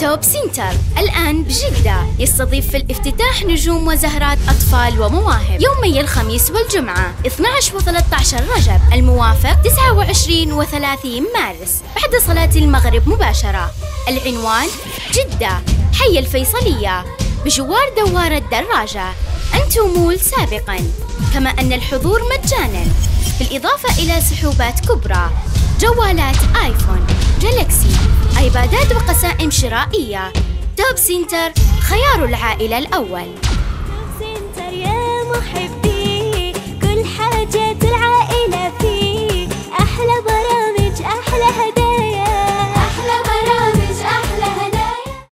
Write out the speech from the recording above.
توب سنتر. الآن بجدة يستضيف في الافتتاح نجوم وزهرات أطفال ومواهب. يومي الخميس والجمعة 12 و 13 رجب الموافق 29 و 30 مارس بعد صلاة المغرب مباشرة. العنوان جدة. حي الفيصلية. بجوار دوار الدراجة. أنتو مول سابقا. كما أن الحضور مجانا. بالإضافة إلى سحوبات كبرى. جوالات آيفون. ايبادات وقسائم شرائية. توب سنتر خيار العائلة الأول.